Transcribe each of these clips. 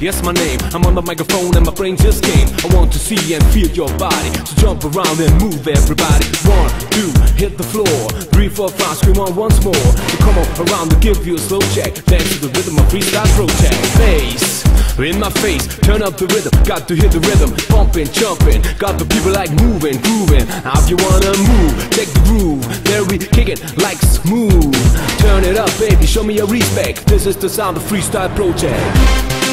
yes my name. I'm on the microphone and my brain just came. I want to see and feel your body. So jump around and move everybody. One, two, hit the floor. Three, four, five, scream on once more. So come on around to give you a slow check. Dance to the rhythm of freestyle project Bass in my face, turn up the rhythm. Got to hit the rhythm, pumping, jumping. Got the people like moving, grooving. How you wanna move, take the groove. There we kick it like smooth. Turn it up baby, show me your respect. This is the sound of freestyle project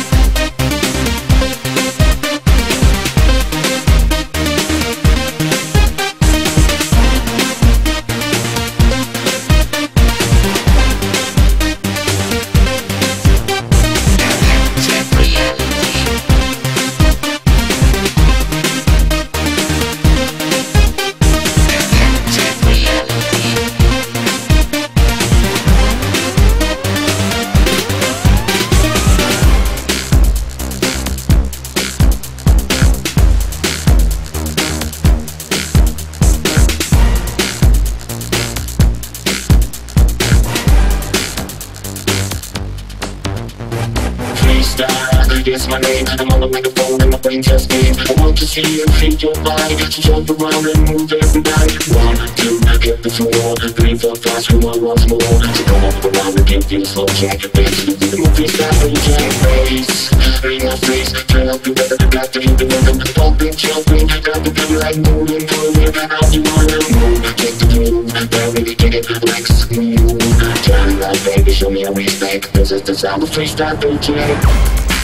Freestyle, I guess my name I'm on the microphone and my brain just came I want to see you shake your body jump around and move everybody One, two, get the floor Three, four, five, scream on once more. So come up around and give you a slow check Dance to the rhythm of freestyle and jack bass In my face, turn up the rhythm Got to hit the rhythm Pumping, jumping, got the feel like moving Moving, show me your respect This is the sound of freestyle Check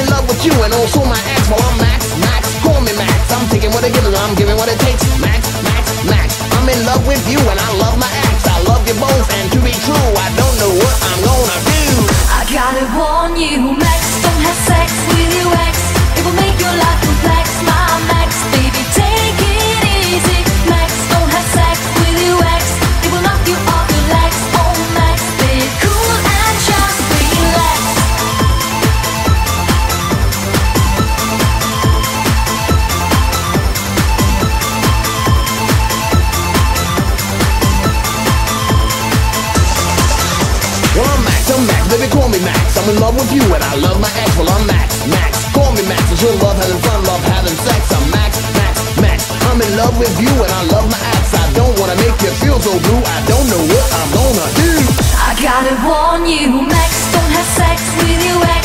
in love with you and also my ex. Well, I'm Max, Max, call me Max. I'm taking what I give, and I'm giving what it takes. Love with you and I love my ex. I love you both, and to be true, I don't know what I'm gonna do. I gotta warn you, Max, in love with you and I love my ex. Well, I'm Max, Max. Call me Max. It's your love having fun, love having sex. I'm Max, Max, Max. I'm in love with you and I love my ex. I don't wanna make you feel so blue. I don't know what I'm gonna do. I gotta warn you, Max, don't have sex with your ex.